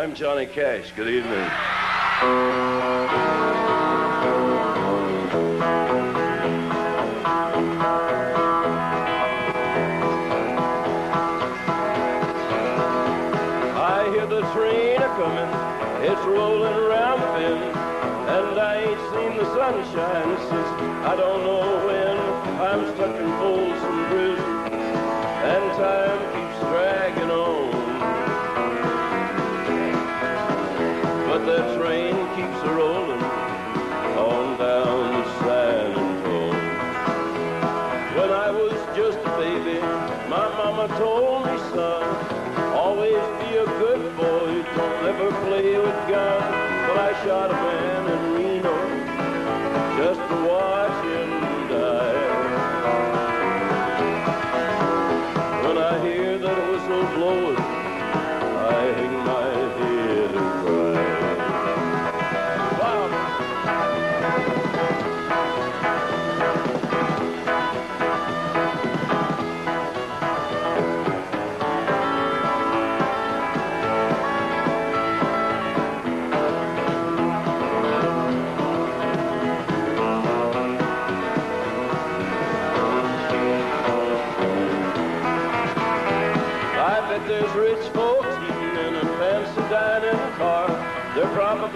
I'm Johnny Cash. Good evening. I hear the train a comin', It's rolling around thin, and I ain't seen the sunshine since I don't know when. I'm stuck in full but I shot a man.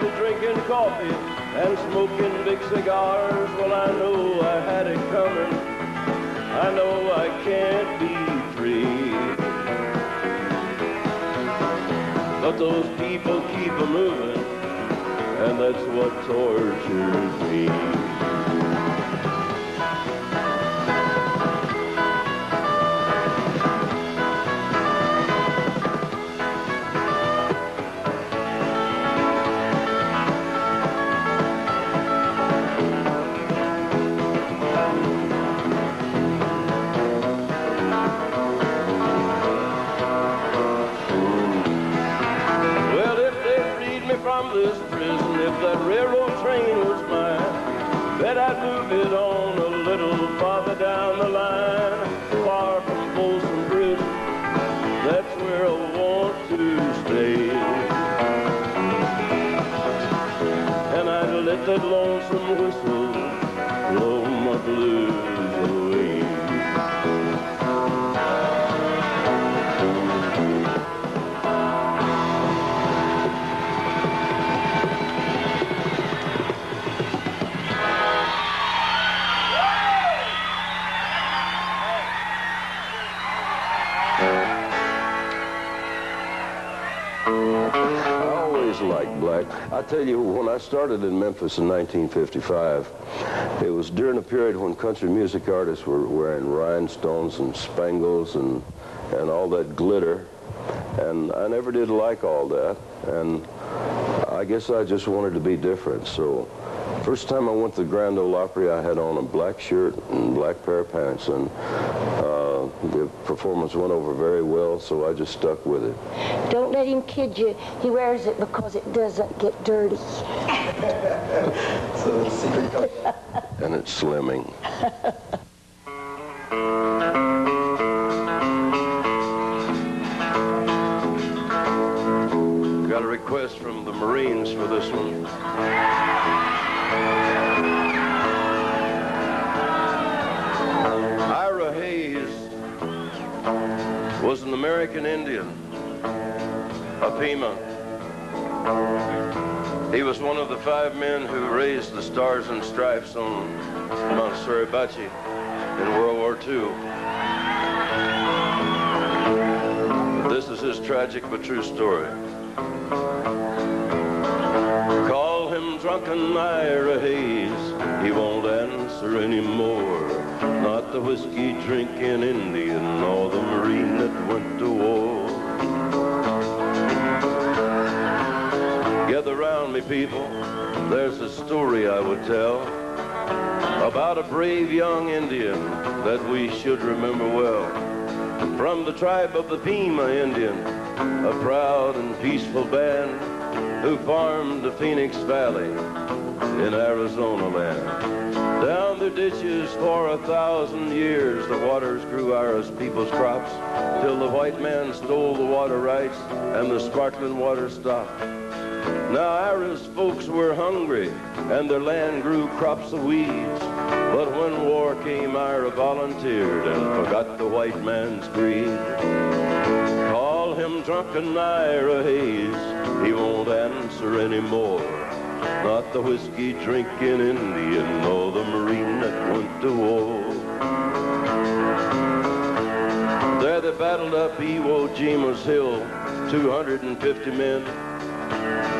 to drinking coffee and smoking big cigars. Well, I know I had it coming. I know I can't be free. But those people keep a moving, and that's what tortures me. reason if that railroad train was mine, bet I'd move it on. I tell you, when I started in Memphis in 1955, it was during a period when country music artists were wearing rhinestones and spangles and, and all that glitter. And I never did like all that. And I guess I just wanted to be different. So first time I went to the Grand Ole Opry, I had on a black shirt and black pair of pants. And the performance went over very well, so I just stuck with it. Don't let him kid you. He wears it because it doesn't get dirty. so the secret and it's slimming. Got a request from the Marines for this one. American Indian, a Pima. He was one of the five men who raised the Stars and Stripes on Mount Suribachi in World War II. This is his tragic but true story. Call him drunken Ira Hayes, he won't answer anymore. The whiskey drinking Indian or the Marine that went to war. Gather round me, people. There's a story I would tell about a brave young Indian that we should remember well. From the tribe of the Pima Indian, a proud and peaceful band who farmed the Phoenix Valley in Arizona land. Down the ditches for a thousand years, the waters grew Ira's people's crops, till the white man stole the water rights and the sparkling water stopped. Now Ira's folks were hungry, and their land grew crops of weeds. But when war came, Ira volunteered and forgot the white man's greed. Call him drunken Ira Hayes, he won't answer anymore. Not the whiskey drinking Indian, nor the Marine that went to war. There they battled up Iwo Jima's hill, 250 men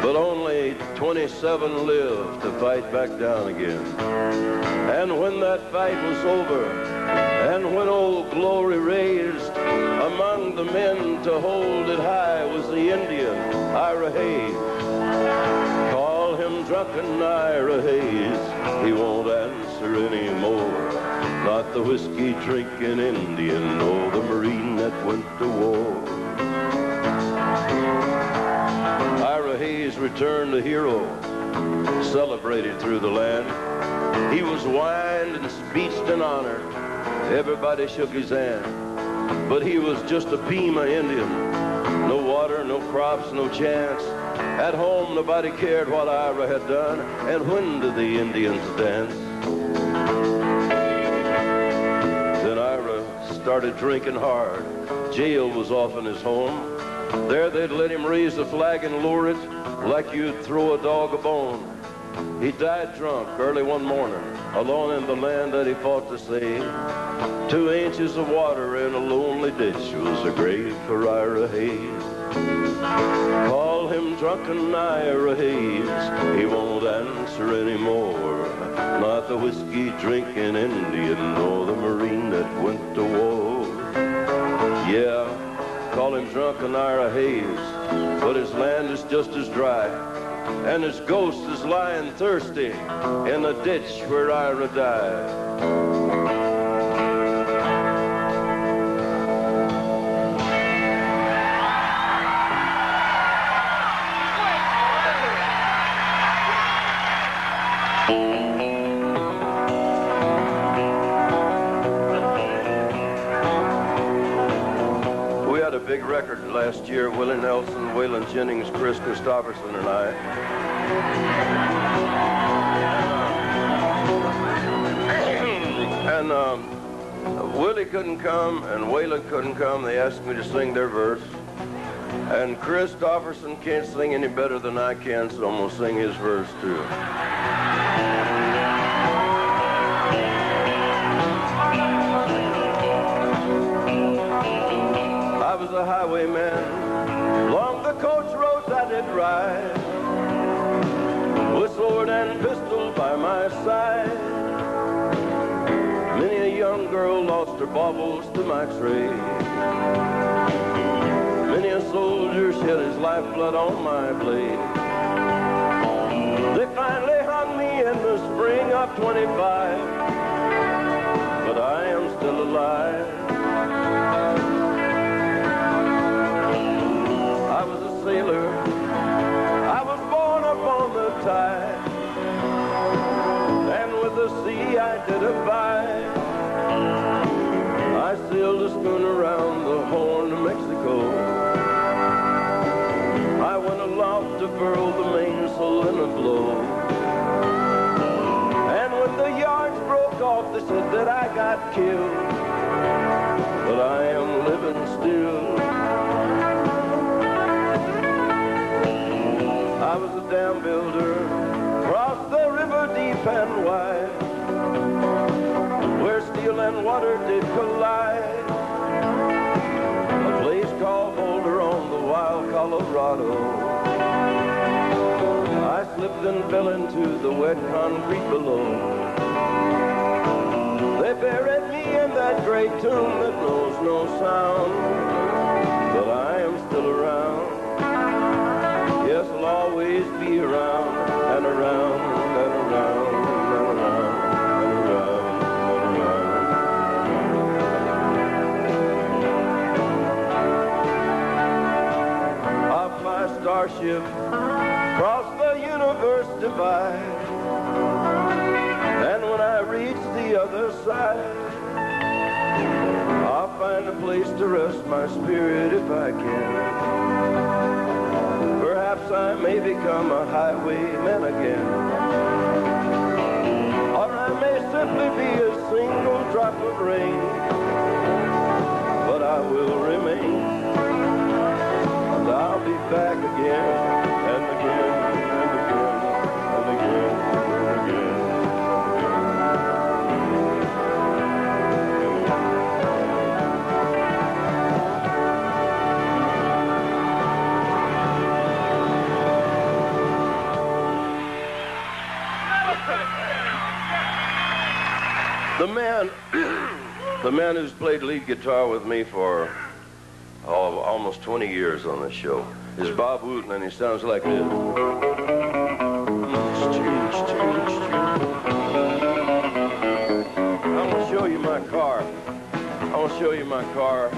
but only 27 lived to fight back down again. And when that fight was over, and when old glory raised, among the men to hold it high was the Indian, Ira Hayes. Him drunken Ira Hayes, he won't answer anymore. Not the whiskey drinking Indian, nor the Marine that went to war. Ira Hayes returned a hero, celebrated through the land. He was wined and speeched in honor. Everybody shook his hand. But he was just a Pima Indian. No water, no crops, no chance. At home, nobody cared what Ira had done. And when did the Indians dance? Then Ira started drinking hard. Jail was often his home. There they'd let him raise the flag and lower it like you'd throw a dog a bone. He died drunk early one morning, alone in the land that he fought to save. Two inches of water in a lonely ditch was a grave for Ira Hayes. Call him drunken Ira Hayes, he won't answer anymore. Not the whiskey drinking Indian nor the Marine that went to war. Yeah, call him drunken Ira Hayes but his land is just as dry, and his ghost is lying thirsty in the ditch where Ira died. Record last year, Willie Nelson, Waylon Jennings, Kris Kristofferson, and I. and um, Willie couldn't come and Waylon couldn't come. They asked me to sing their verse. And Kristofferson can't sing any better than I can, so I'm going to sing his verse too. A highwayman. Along the coach roads I did ride, with sword and pistol by my side. Many a young girl lost her baubles to my trade. Many a soldier shed his lifeblood on my blade. They finally hung me in the spring of 25, but I am still alive. Sailor. I was born upon the tide. And with the sea I did abide. I sailed a schooner around the Horn of Mexico. I went aloft to furl the mainsail in a blow. And when the yards broke off, they said that I got killed. But I am living still. I was a dam builder, crossed the river deep and wide, where steel and water did collide. A place called Boulder on the wild Colorado. I slipped and fell into the wet concrete below. They buried me in that great tomb that knows no sound, but I am still around. Yes, I'll always be around and around and around and around and around and around. I'll fly starship, cross the universe divide. And when I reach the other side, I'll find a place to rest my spirit if I can. Perhaps I may become a highwayman again. Or I may simply be a single drop of rain. But I will remain. And I'll be back again and again The man, the man who's played lead guitar with me for oh, almost 20 years on this show is Bob Wootton, and he sounds like this. I'm gonna show you my car. I'm gonna show you my car.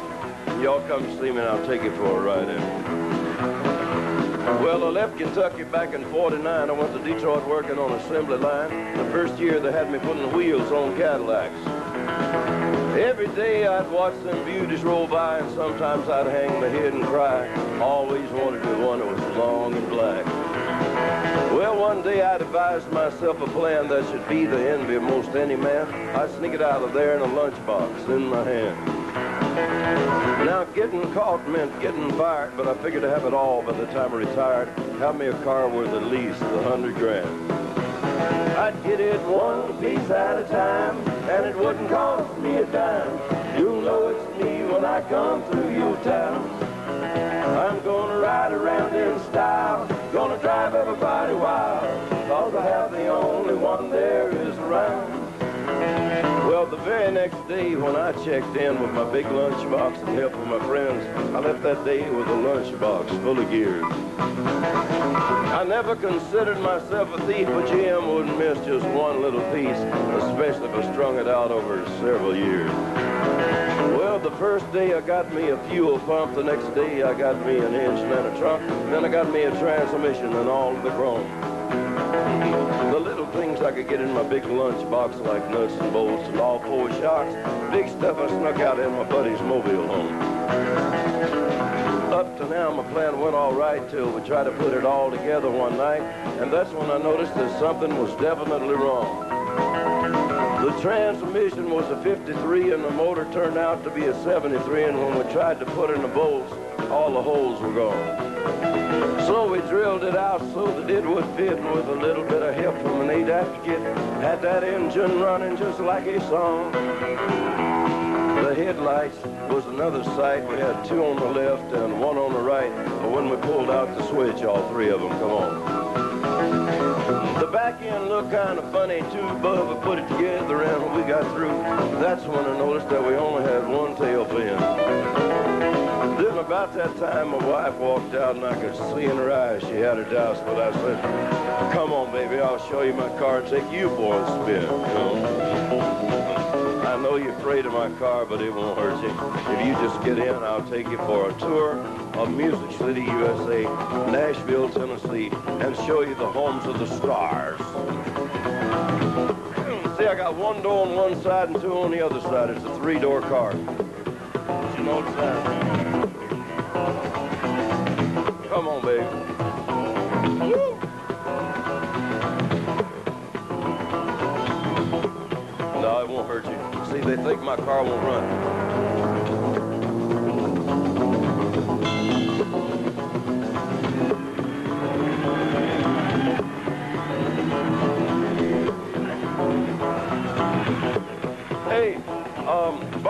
Y'all come see me, and I'll take you for a ride in. Well, I left Kentucky back in 49. I went to Detroit working on assembly line. The first year they had me putting wheels on Cadillacs. Every day I'd watch them beauties roll by and sometimes I'd hang my head and cry. Always wanted the one that was long and black. Well, one day I devised myself a plan that should be the envy of most any man. I'd sneak it out of there in a lunchbox in my hand. Now, getting caught meant getting fired, but I figured to have it all by the time I retired. Have me a car worth at least a hundred grand. I'd get it one piece at a time, and it wouldn't cost me a dime. You'll know it's me when I come through your town. I'm gonna ride around in style, gonna drive everybody wild, cause I have the only one there is around. Well, the very next day when I checked in with my big lunchbox and helped with my friends, I left that day with a lunchbox full of gears. I never considered myself a thief, but Jim wouldn't miss just one little piece, especially if I strung it out over several years. Well, the first day I got me a fuel pump, the next day I got me an engine and a trunk, then I got me a transmission and all the chrome. The little things I could get in my big lunchbox like nuts and bolts and all four shocks. Big stuff I snuck out in my buddy's mobile home. Up to now, my plan went all right till we tried to put it all together one night, and that's when I noticed that something was definitely wrong. The transmission was a 53 and the motor turned out to be a 73 and when we tried to put in the bolts, all the holes were gone. So we drilled it out so that it would fit with a little bit of help from an eight advocate, had that engine running just like a song. The headlights was another sight. We had two on the left and one on the right. But when we pulled out the switch, all three of them come on. The back end looked kind of funny too, but we put it together and when we got through, that's when I noticed that we only had one tail fin. Then about that time, my wife walked out and I could see in her eyes she had her doubts, but I said, come on, baby, I'll show you my car and take you for a spin, you know. I know you're afraid of my car, but it won't hurt you. If you just get in, I'll take you for a tour of Music City, USA, Nashville, Tennessee, and show you the homes of the stars. See, I got one door on one side and two on the other side. It's a three-door car. You notice that? Come on, baby. No, it won't hurt you. See, they think my car won't run.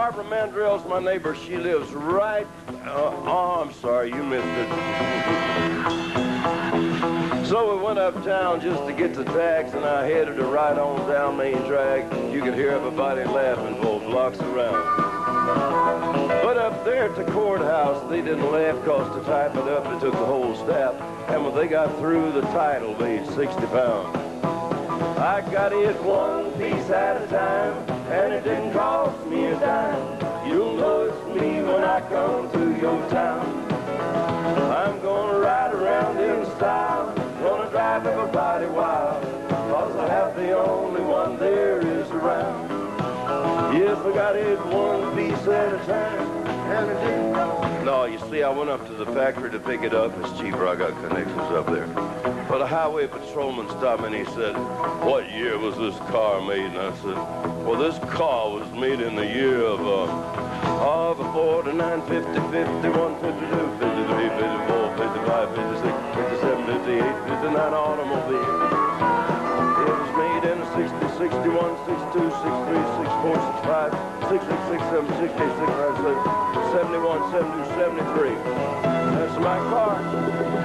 Barbara Mandrell's my neighbor. She lives right. Uh, oh, I'm sorry, you missed it. So we went uptown just to get the tax, and I headed right on down Main Drag. You could hear everybody laughing for blocks around. But up there at the courthouse, they didn't laugh cause to type it up, they took the whole staff. And when they got through, the title weighed 60 pounds. I got it one piece at a time, and it didn't cost me a dime. You'll me when I come to your town. I'm gonna ride around in style, gonna drive everybody wild, cause I have the only one there is around. Yes, I got it one piece at a time, and it didn't cost No, you see, I went up to the factory to pick it up. It's cheaper, I got connections up there. But a highway patrolman stopped me and he said, what year was this car made? And I said, well, this car was made in the year of, uh, of 49, 50, 51, 52, 53, 54, 55, 56, 57, 58, 59 automobile. It was made in 60, 61, 62, 63, 64, 65, 66, 67, 68, 69, 71, 72, 73. That's my car.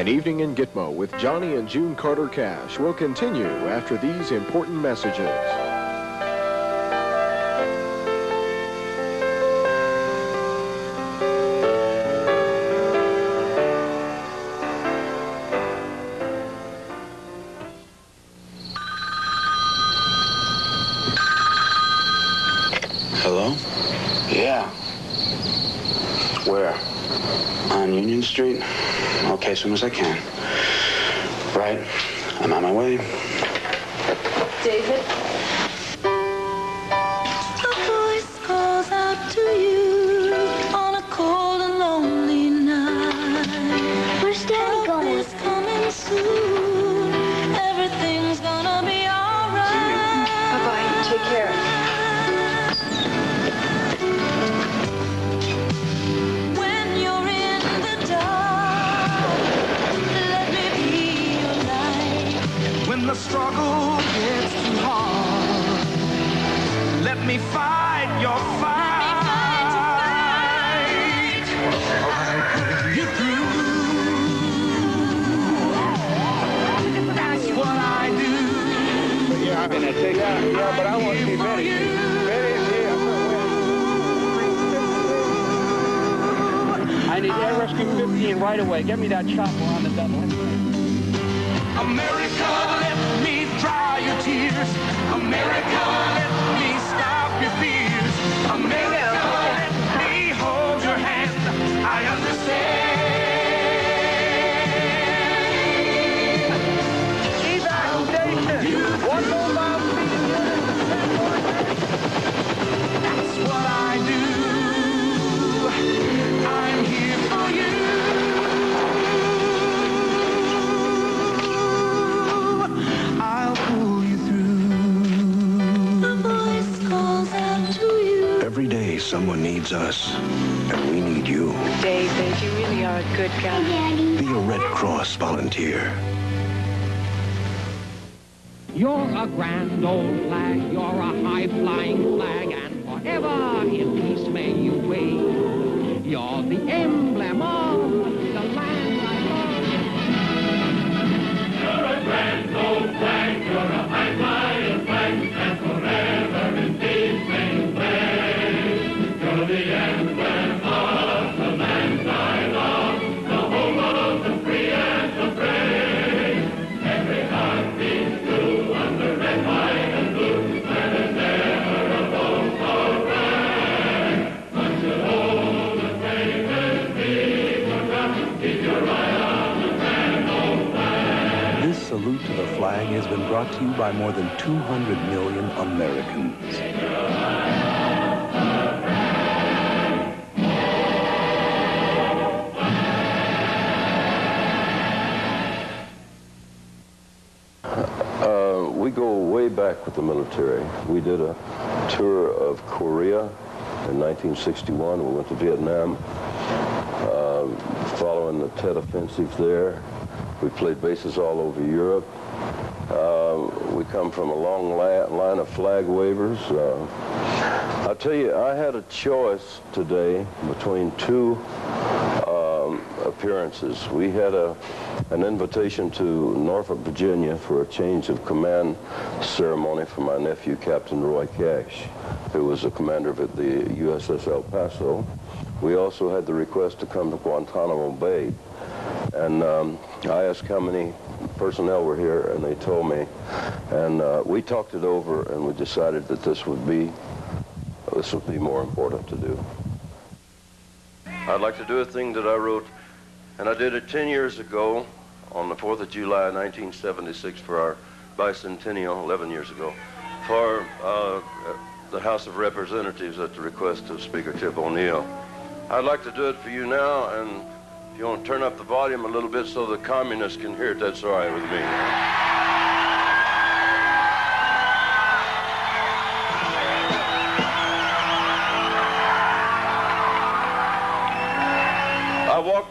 An evening in Gitmo with Johnny and June Carter Cash will continue after these important messages. Hello? Yeah. Where? On Union Street? Okay, as soon as I can. Right. I'm on my way. David? 250 right away. Get me that chopper on the double. America, let me dry your tears. Someone needs us, and we need you. David, you really are a good guy. Daddy. Be a Red Cross volunteer. You're a grand old flag, you're a high-flying flag, and forever in peace may you wave. You're the emblem brought to you by more than 200 million Americans. Uh, we go way back with the military. We did a tour of Korea in 1961. We went to Vietnam uh, following the Tet Offensive there. We played bases all over Europe. Come from a long line of flag wavers. Uh, I'll tell you, I had a choice today between two um, appearances. We had a, an invitation to Norfolk, Virginia for a change of command ceremony for my nephew, Captain Roy Cash, who was the commander of the USS El Paso. We also had the request to come to Guantanamo Bay. And um, I asked how many personnel were here, and they told me. And uh, we talked it over, and we decided that this would be this would be more important to do. I'd like to do a thing that I wrote, and I did it 10 years ago on the 4th of July, 1976, for our bicentennial, 11 years ago, for uh, the House of Representatives at the request of Speaker Tip O'Neill. I'd like to do it for you now, and if you want to turn up the volume a little bit so the communists can hear it, that's all right with me.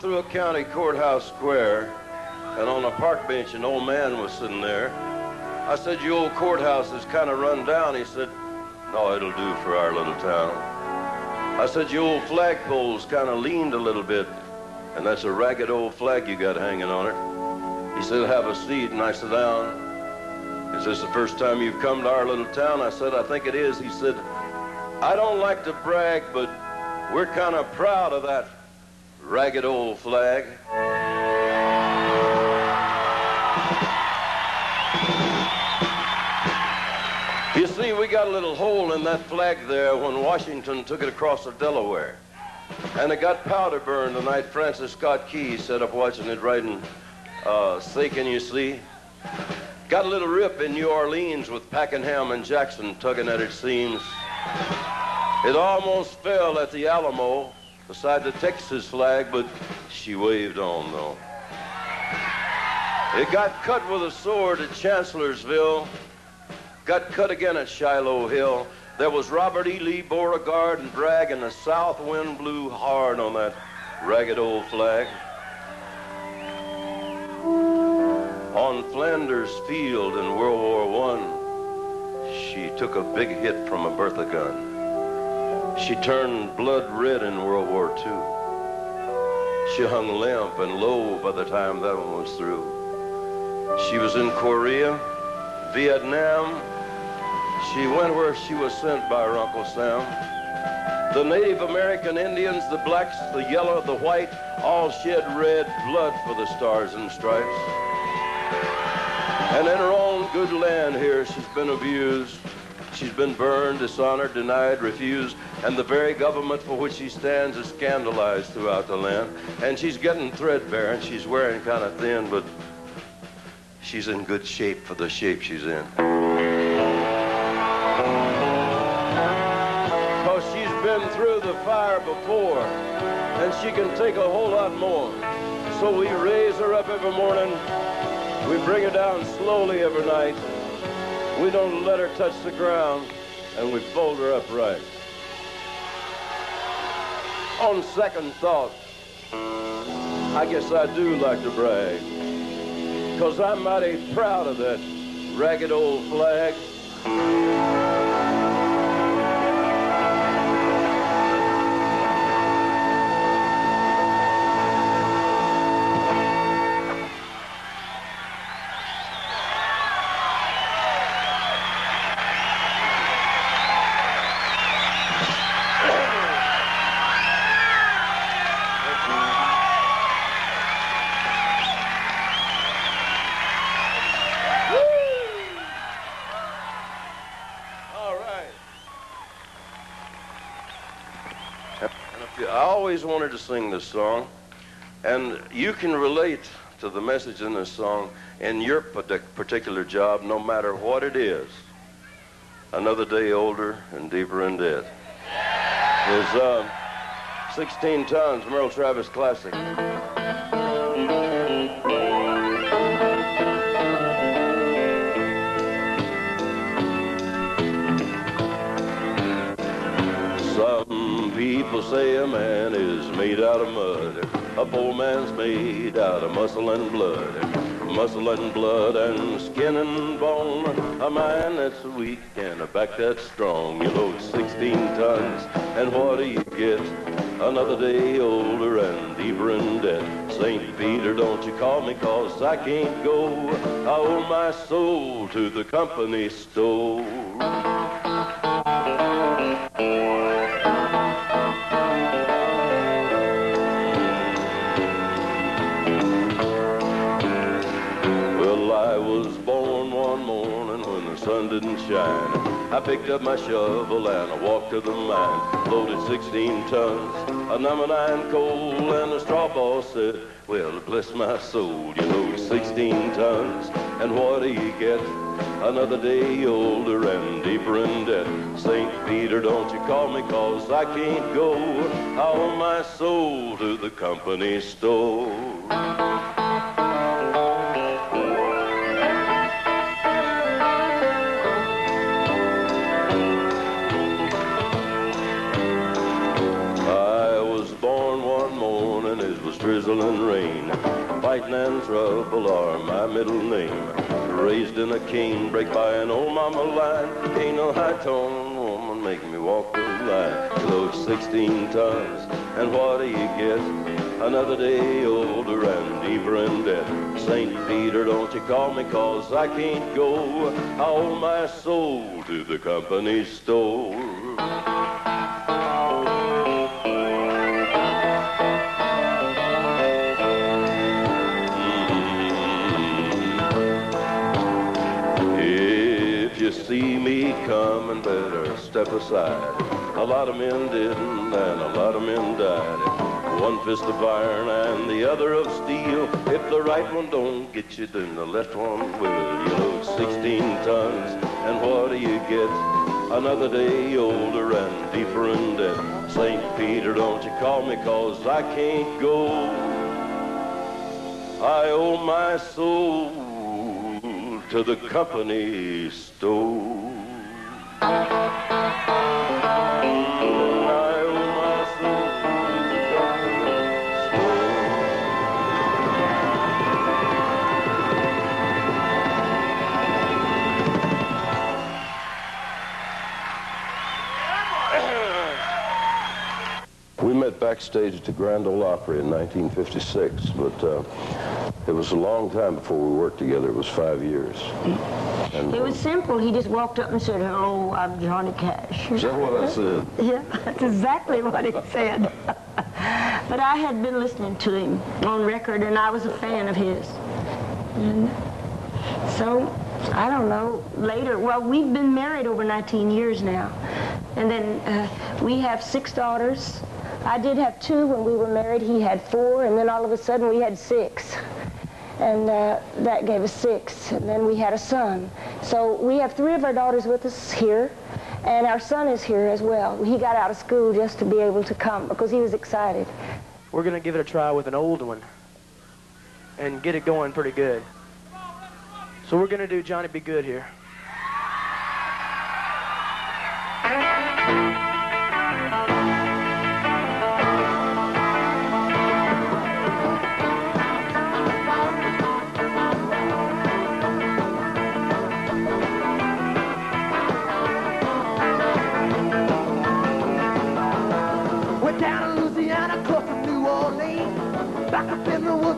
Through a county courthouse square, and on a park bench, an old man was sitting there. I said, "Your old courthouse is kind of run down." He said, "No, it'll do for our little town." I said, "Your old flagpole's kind of leaned a little bit, and that's a ragged old flag you got hanging on it." He said, "Have a seat," and I sat down. Is this the first time you've come to our little town? I said, I think it is. He said, I don't like to brag, but we're kind of proud of that ragged old flag. You see, we got a little hole in that flag there when Washington took it across the Delaware. And it got powder burned the night Francis Scott Key set up watching it riding uh, Can You See? Got a little rip in New Orleans with Pakenham and Jackson tugging at its seams. It almost fell at the Alamo beside the Texas flag, but she waved on though. It got cut with a sword at Chancellorsville, got cut again at Shiloh Hill. There was Robert E. Lee, Beauregard, and Bragg, and the south wind blew hard on that ragged old flag. On Flanders Field in World War I, she took a big hit from a Bertha gun. She turned blood red in World War II. She hung limp and low by the time that one was through. She was in Korea, Vietnam. She went where she was sent by her Uncle Sam. The Native American Indians, the blacks, the yellow, the white, all shed red blood for the stars and stripes. And in her own good land here, she's been abused. She's been burned, dishonored, denied, refused, and the very government for which she stands is scandalized throughout the land. And she's getting threadbare, and she's wearing kind of thin, but she's in good shape for the shape she's in. Because she's been through the fire before, and she can take a whole lot more. So we raise her up every morning. We bring her down slowly every night. We don't let her touch the ground, and we fold her upright. On second thought, I guess I do like to brag, because I'm mighty proud of that ragged old flag. Always wanted to sing this song, and you can relate to the message in this song in your particular job, no matter what it is. Another day older and deeper in debt. Is uh, 16 tons, Merle Travis Classic. Say a man is made out of mud. A poor man's made out of muscle and blood. Muscle and blood and skin and bone. A man that's weak and a back that's strong. You load 16 tons, and what do you get? Another day older and deeper in debt. St. Peter, don't you call me, cause I can't go. I owe my soul to the company store. Didn't shine. I picked up my shovel and I walked to the mine. Loaded 16 tons of number nine coal, and the straw boss said, Well, bless my soul, you load 16 tons, and what do you get? Another day older and deeper in debt. St. Peter, don't you call me, cause I can't go. I owe my soul to the company store. Was drizzling rain. Fighting and trouble are my middle name. Raised in a cane, break by an old mama line. Ain't no high-tone woman make me walk the line. Load 16 tons, and what do you get? Another day older and deeper in debt. St. Peter, don't you call me, cause I can't go. I owe my soul to the company store. Me coming, better step aside. A lot of men didn't, and a lot of men died. One fist of iron and the other of steel. If the right one don't get you, then the left one will. You load 16 tons, and what do you get? Another day older and deeper in debt. St. Peter, don't you call me, cause I can't go. I owe my soul to the company store. Backstage at the Grand Ole Opry in 1956, but uh, it was a long time before we worked together. It was five years. And, It was simple. He just walked up and said, hello, I'm Johnny Cash. Is that what I said? Yeah, that's exactly what he said. but I had been listening to him on record, and I was a fan of his. And so, I don't know, later, well, we've been married over 19 years now. And then uh, we have six daughters. I did have two when we were married. He had four, and then all of a sudden we had six. And uh, that gave us six. And then we had a son. So we have three of our daughters with us here. And our son is here as well. He got out of school just to be able to come because he was excited. We're going to give it a try with an old one and get it going pretty good. So we're going to do Johnny B. Goode here.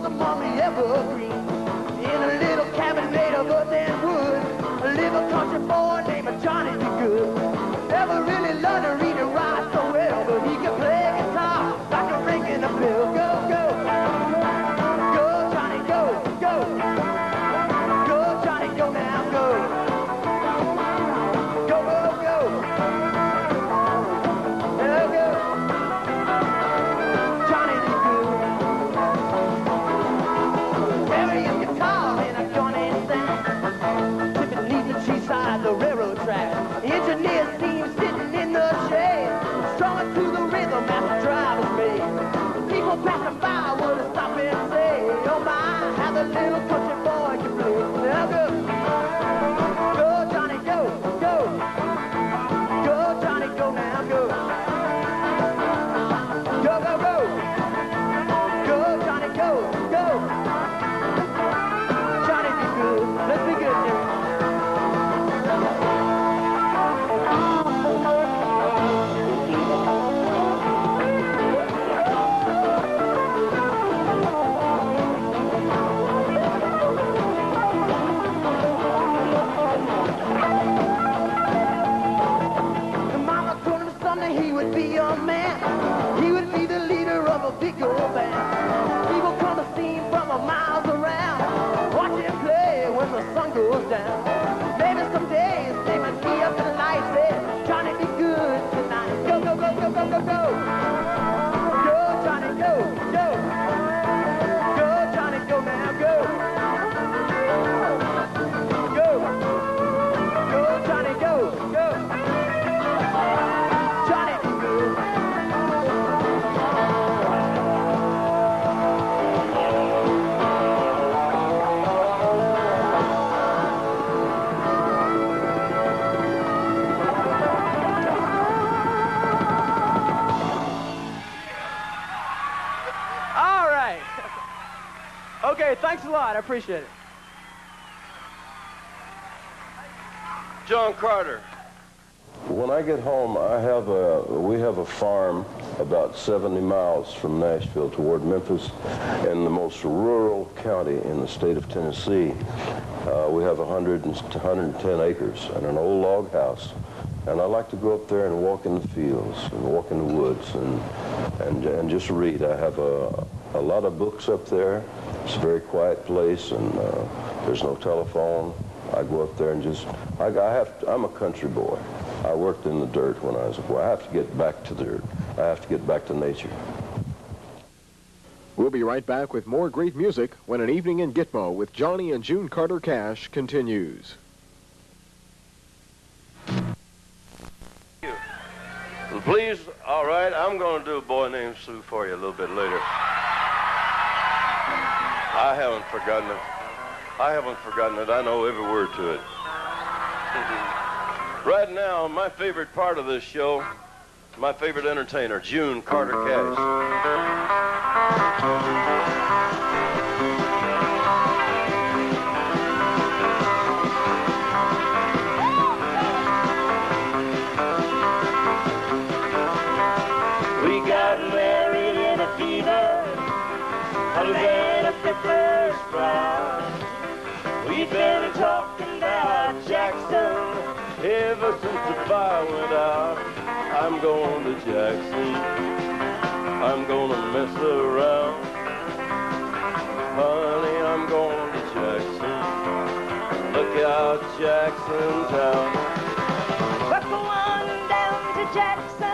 The woods among the Maybe someday his name be up in lights. Say, Johnny, be good tonight. Go, go, go, go, go, go. Go, lot. I appreciate it. John Carter. When I get home, I have a, we have a farm about 70 miles from Nashville toward Memphis in the most rural county in the state of Tennessee. Uh, we have 100 and, 110 acres and an old log house. And I like to go up there and walk in the fields and walk in the woods and, and, and just read. I have a, a lot of books up there. It's a very quiet place and uh, there's no telephone. I go up there and just, I, I have, to, I'm a country boy. I worked in the dirt when I was a boy. I have to get back to the dirt. I have to get back to nature. We'll be right back with more great music when an evening in Gitmo with Johnny and June Carter Cash continues. Well, please, all right, I'm going to do a boy named Sue for you a little bit later. I haven't forgotten it. I haven't forgotten it. I know every word to it. right now, my favorite part of this show, my favorite entertainer, June Carter Cash. The fire went out, I'm going to Jackson. I'm gonna mess around. Honey, I'm going to Jackson. Look out, Jackson Town. Let's go on down to Jackson.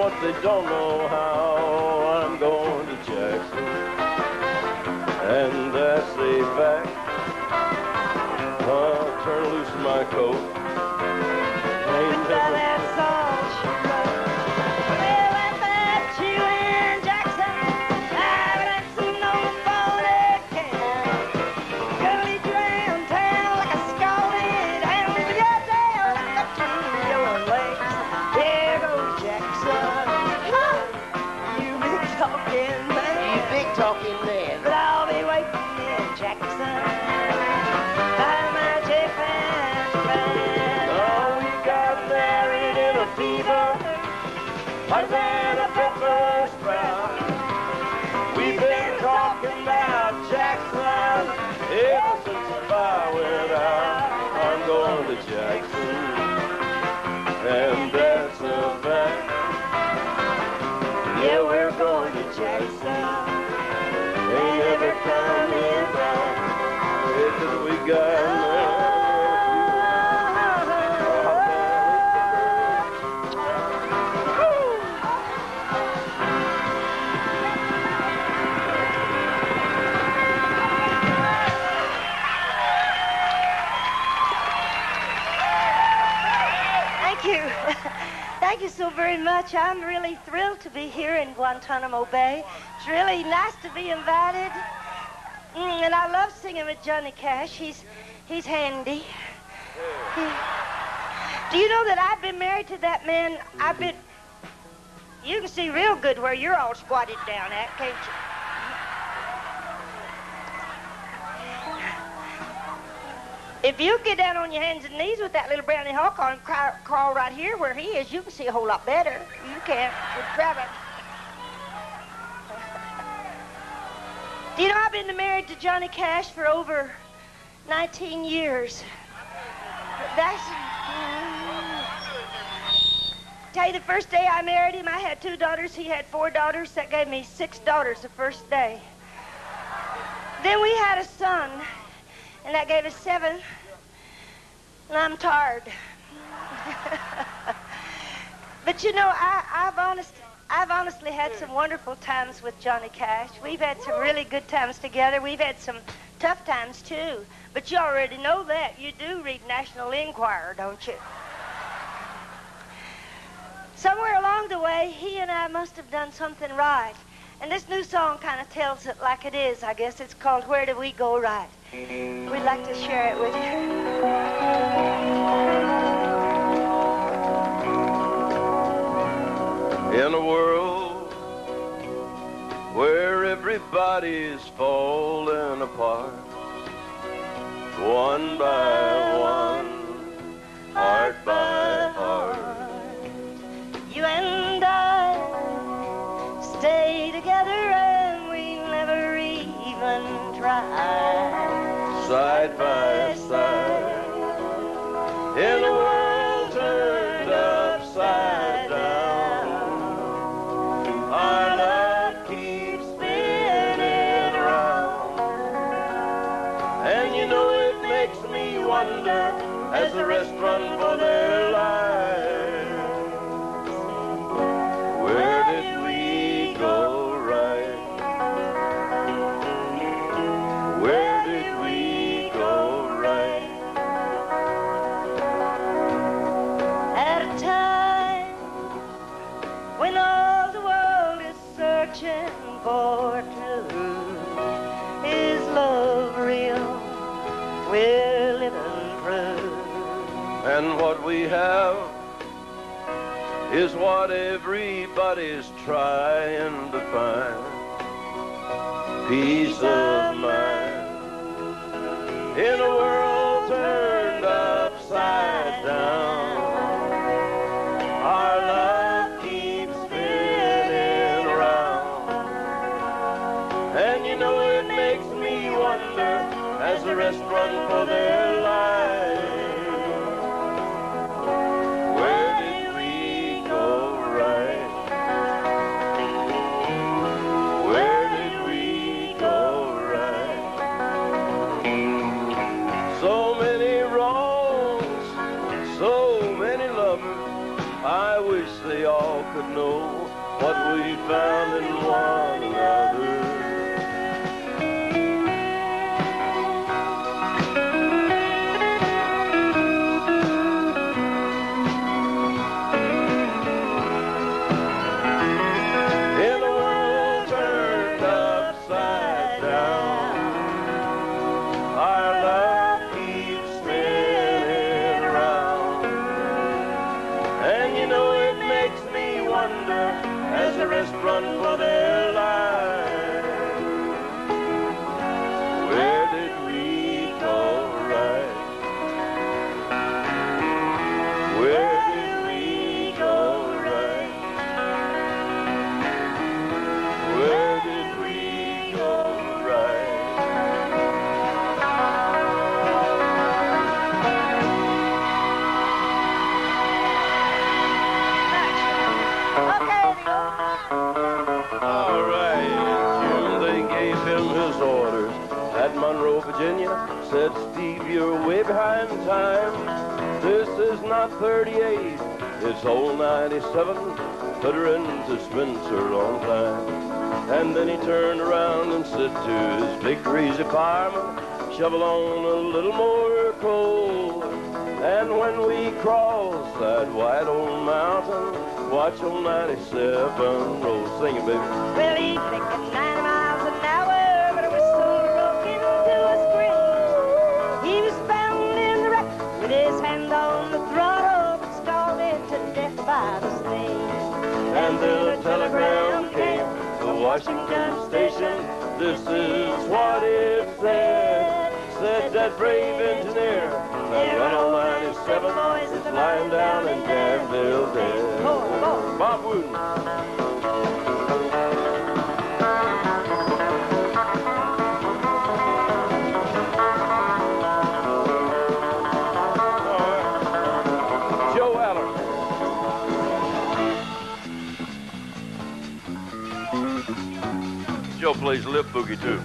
What they don't know how. I'm going to Jackson, and that's a fact. I'll turn loose my coat. Ain't never in there. So very much. I'm really thrilled to be here in Guantanamo Bay. It's really nice to be invited. Mm, and I love singing with Johnny Cash. He's he's handy. He- do you know that I've been married to that man? I've been. You can see real good where you're all squatted down at, can't you? If you get down on your hands and knees with that little brownie hawk on and crawl, crawl right here where he is, you can see a whole lot better. You can't with Trevor. Do you know I've been married to Johnny Cash for over 19 years. That's. Mm. Tell you the first day I married him, I had two daughters. He had four daughters. That gave me six daughters the first day. Then we had a son, and that gave us seven. And I'm tired. but you know, I, I've honest, I've honestly had some wonderful times with Johnny Cash. We've had some really good times together. We've had some tough times too. But you already know that. You do read National Enquirer, don't you? Somewhere along the way, he and I must have done something right. And this new song kind of tells it like it is, I guess. It's called Where Do We Go Right? We'd like to share it with you. In a world where everybody's falling apart, one by one, heart by heart. you. And side by side in a world turned upside down. Our love keeps spinning around, and you know it makes me wonder as the rest when all the world is searching for truth, is love real? We're living proof. And what we have is what everybody's trying to find. Peace of mind in a world I wish they all could know what we found in And then he turned around and said to his big greasy fireman, shovel on a little more coal. And when we cross that white old mountain, watch old 97 roll. Sing it, baby. Well, Washington Station. This is what it said. Said that brave engineer that on 97 is lying down in Danville dead. Bob Wootton. Plays lip boogie too.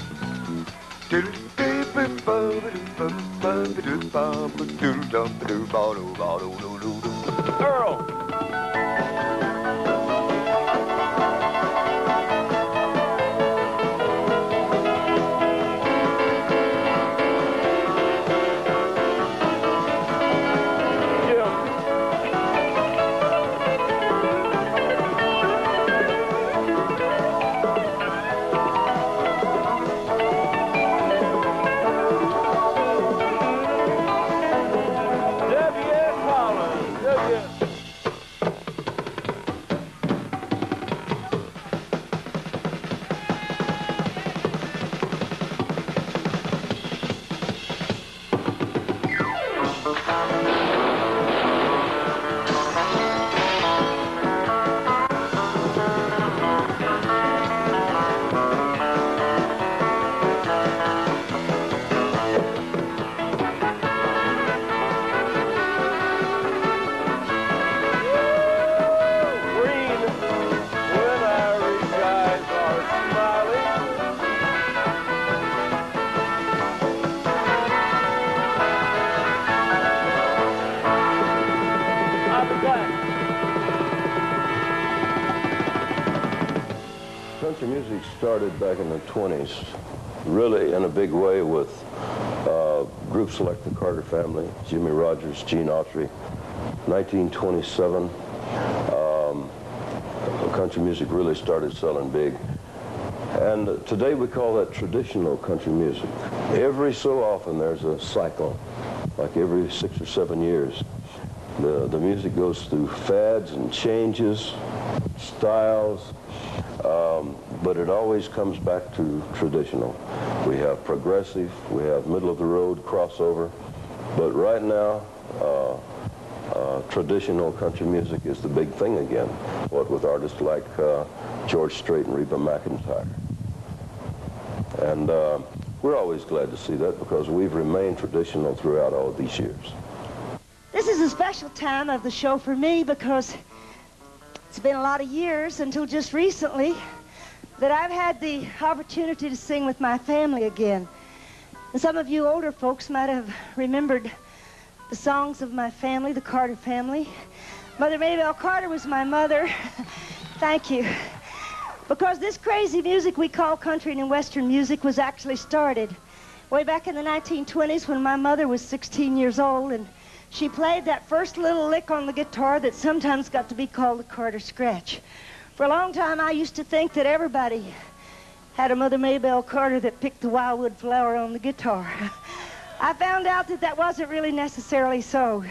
Like the Carter Family, Jimmie Rodgers, Gene Autry. 1927, um, country music really started selling big. And today we call that traditional country music. Every so often there's a cycle, like every six or seven years. The, the music goes through fads and changes, styles, um, but it always comes back to traditional. We have progressive, we have middle of the road, crossover, but right now, uh, uh, traditional country music is the big thing again. What with artists like uh, George Strait and Reba McEntire. And uh, we're always glad to see that because we've remained traditional throughout all these years. This is a special time of the show for me because it's been a lot of years until just recently that I've had the opportunity to sing with my family again. And some of you older folks might have remembered the songs of my family, the Carter family. Mother Maybelle Carter was my mother. Thank you. Because this crazy music we call country and western music was actually started way back in the 1920s when my mother was 16 years old and she played that first little lick on the guitar that sometimes got to be called the Carter Scratch. For a long time, I used to think that everybody had a Mother Maybelle Carter that picked the wildwood flower on the guitar. I found out that that wasn't really necessarily so.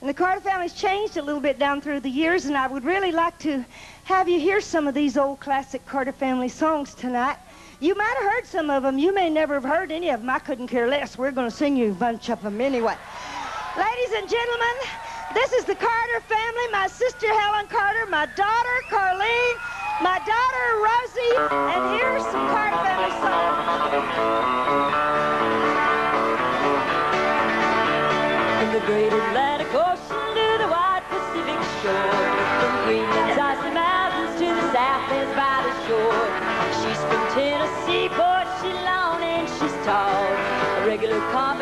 And the Carter family's changed a little bit down through the years, and I would really like to have you hear some of these old classic Carter family songs tonight. You might have heard some of them. You may never have heard any of them. I couldn't care less. We're going to sing you a bunch of them anyway. Ladies and gentlemen, this is the Carter family. My sister Helen Carter, my daughter Carlene, my daughter Rosie, and here's some Carter family songs. From the great Atlantic Ocean to the wide Pacific shore. From Greenland's icy mountains to the Southlands by the shore. She's from Tennessee boy, she's long and she's tall. A regular combination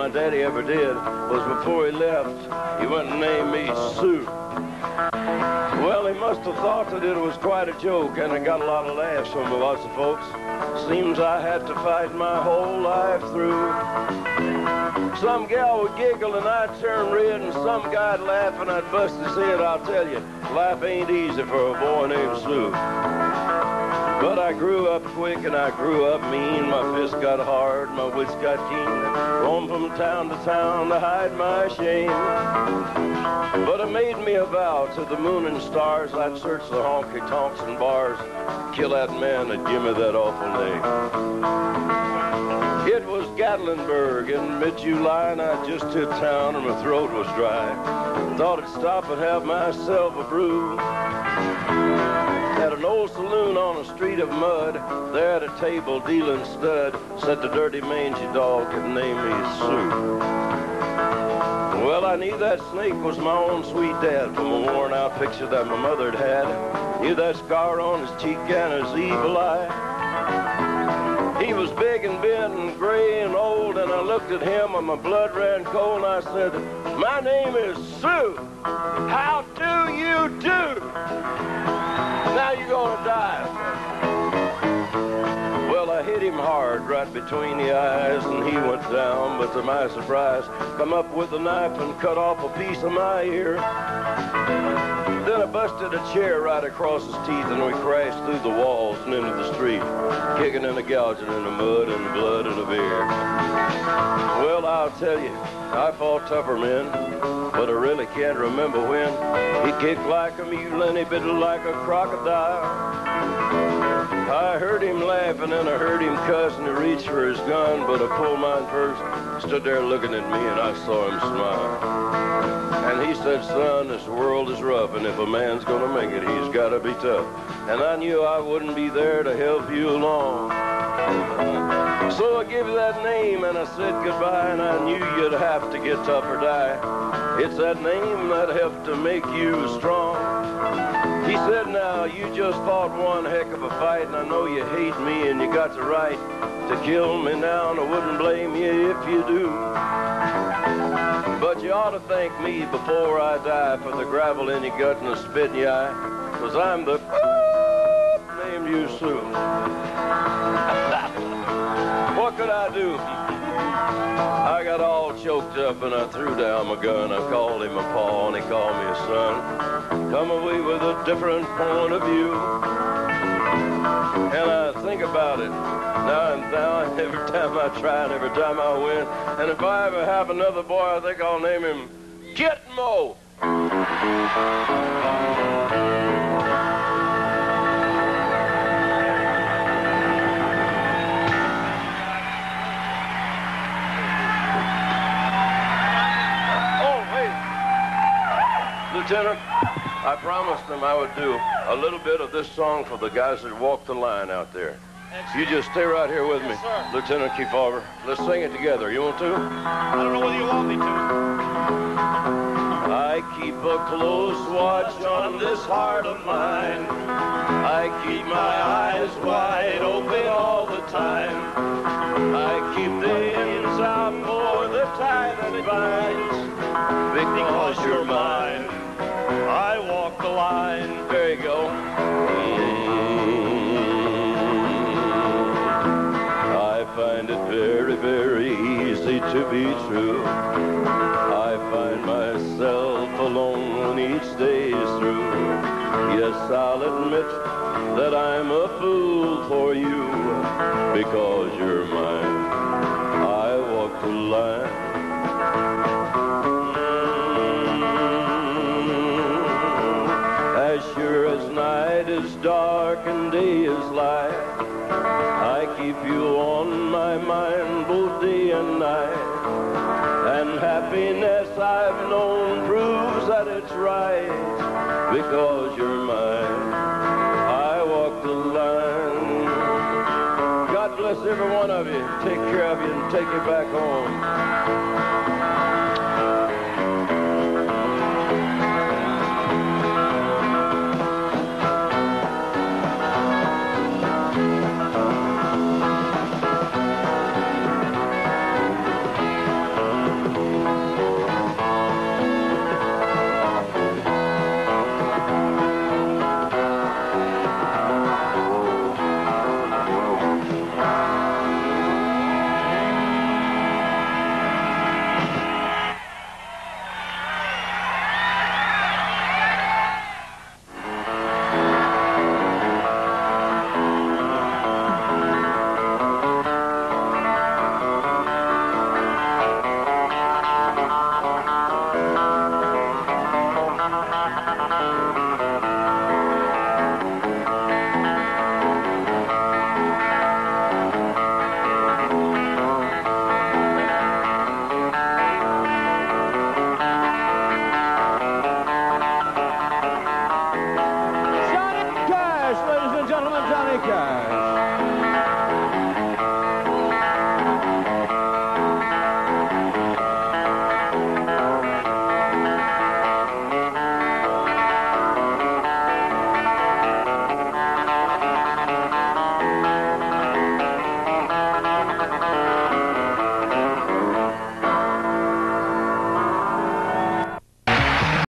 my daddy ever did was before he left, he went and named me Sue. Well, he must have thought that it was quite a joke, and it got a lot of laughs from lots of folks. Seems I had to fight my whole life through. Some gal would giggle and I'd turn red, and some guy'd laugh and I'd bust his head. I'll tell you, life ain't easy for a boy named Sue. But I grew up quick and I grew up mean. My fists got hard, my wits got keen. Roamed from town to town to hide my shame. But it made me a vow to the moon and stars I'd search the honky tonks and bars, kill that man that give me that awful name. It was Gatlinburg in mid-July, and I just hit town and my throat was dry. Thought I'd stop and have myself a brew. An old saloon on a street of mud, there at a table dealing stud, said the dirty mangy dog could name me Sue. Well, I knew that snake was my own sweet dad from a worn out picture that my mother had had. Knew that scar on his cheek and his evil eye. He was big and bent and gray and old, and I looked at him and my blood ran cold, and I said, My name is Sue. How do you do? Now you're gonna die. Well, I hit him hard right between the eyes, and he went down, but to my surprise, come up with a knife and cut off a piece of my ear. Then I busted a chair right across his teeth, and we crashed through the walls and into the street, kicking and a gouging in the mud and the blood and the beer. Well, I'll tell you, I fought tougher men, but I really can't remember when. He kicked like a mule and he bit like a crocodile. I heard him laughing and I heard him cussing. he reached for his gun, but I pulled mine first, stood there looking at me and I saw him smile. And he said, son, this world is rough and if a man's gonna make it, he's gotta be tough. And I knew I wouldn't be there to help you along. So I gave you that name and I said goodbye and I knew you'd have to get tough or die. It's that name that helped to make you strong. He said, now, you just fought one heck of a fight, and I know you hate me, and you got the right to kill me now, and I wouldn't blame you if you do. But you ought to thank me before I die for the gravel in your gut and the spit in your eye, because I'm the named you Sue. what could I do? I got all choked up and I threw down my gun. I called him a paw and he called me a son. Come away with a different point of view. And I think about it now and then, every time I try and every time I win. And if I ever have another boy, I think I'll name him Gitmo. Lieutenant, I promised them I would do a little bit of this song for the guys that walk the line out there. You just stay right here with me, Lieutenant Kefauver. Let's sing it together. You want to? I don't know whether you want me to. I keep a close watch on this heart of mine. I keep my eyes wide open all the time. I keep the ends out for the tie that binds. Because you're mine, I walk the line. There you go. Mm. I find it very, very easy to be true. I find myself alone each day through. Yes, I'll admit that I'm a fool for you because you're mine. I walk the line. Is dark and day is light, I keep you on my mind both day and night. And happiness I've known proves that it's right because you're mine. I walk the line. God bless every one of you. Take care of you and take you back home.